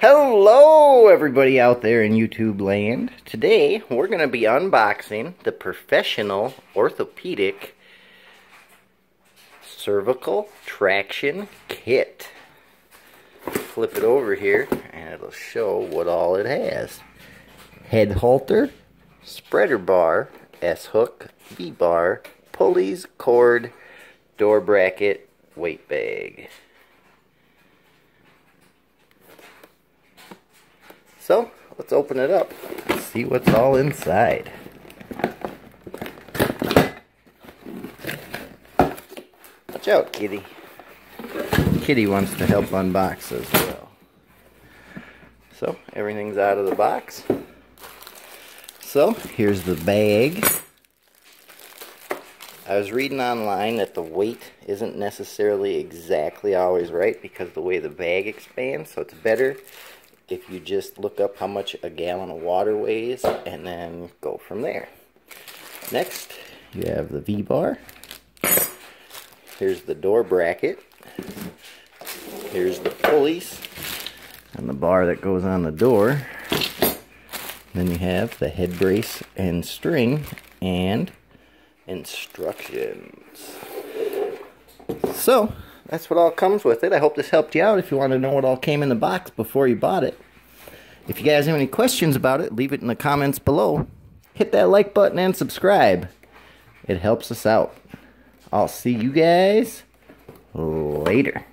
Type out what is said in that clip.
Hello everybody out there in YouTube land. Today we're going to be unboxing the Professional Orthopedic Cervical Traction Kit. Flip it over here and it'll show what all it has. Head halter, spreader bar, S-hook, V-bar, pulleys, cord, door bracket, weight bag. So, let's open it up see what's all inside. Watch out, kitty. Kitty wants to help unbox as well. So, everything's out of the box. So, here's the bag. I was reading online that the weight isn't necessarily exactly always right because the way the bag expands, so it's better if you just look up how much a gallon of water weighs and then go from there. Next, you have the V-bar. Here's the door bracket. Here's the pulleys and the bar that goes on the door. Then you have the head brace and string and instructions. So, that's what all comes with it. I hope this helped you out if you want to know what all came in the box before you bought it. If you guys have any questions about it, leave it in the comments below. Hit that like button and subscribe. It helps us out. I'll see you guys later.